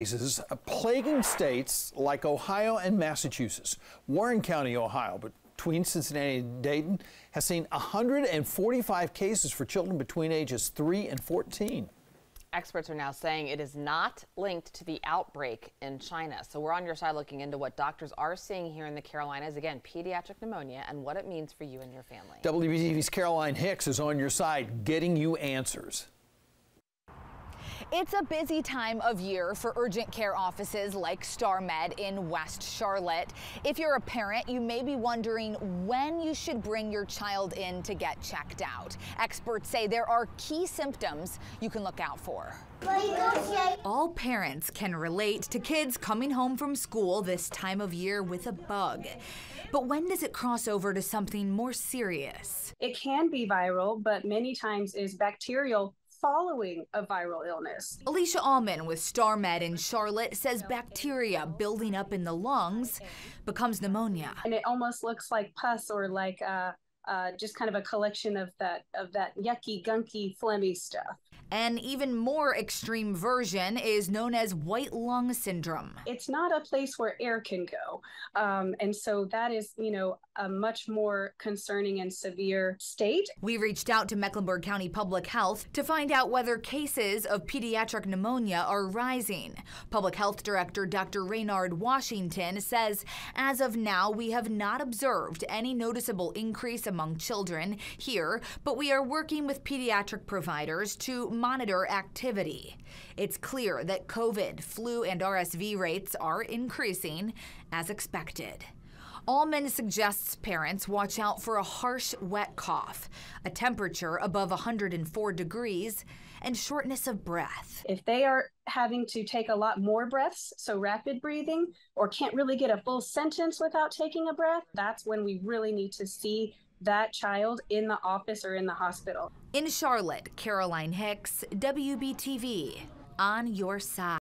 cases uh, plaguing states like Ohio and Massachusetts. Warren County, Ohio, between Cincinnati and Dayton, has seen 145 cases for children between ages 3 and 14. Experts are now saying it is not linked to the outbreak in China. So we're on your side looking into what doctors are seeing here in the Carolinas. Again, pediatric pneumonia and what it means for you and your family. WBTV's Caroline Hicks is on your side getting you answers. It's a busy time of year for urgent care offices like StarMed in West Charlotte. If you're a parent, you may be wondering when you should bring your child in to get checked out. Experts say there are key symptoms you can look out for. All parents can relate to kids coming home from school this time of year with a bug. But when does it cross over to something more serious? It can be viral, but many times is bacterial following a viral illness. Alicia Allman with StarMed in Charlotte says bacteria building up in the lungs becomes pneumonia. And it almost looks like pus or like uh, uh, just kind of a collection of that of that yucky, gunky, phlegmy stuff. An even more extreme version is known as white lung syndrome. It's not a place where air can go. Um, and so that is, you know, a much more concerning and severe state. We reached out to Mecklenburg County Public Health to find out whether cases of pediatric pneumonia are rising. Public Health Director Dr. Raynard Washington says as of now, we have not observed any noticeable increase among children here, but we are working with pediatric providers to monitor activity. It's clear that COVID, flu, and RSV rates are increasing as expected. Allman suggests parents watch out for a harsh, wet cough, a temperature above 104 degrees, and shortness of breath. If they are having to take a lot more breaths, so rapid breathing, or can't really get a full sentence without taking a breath, that's when we really need to see that child in the office or in the hospital. In Charlotte, Caroline Hicks, WBTV, on your side.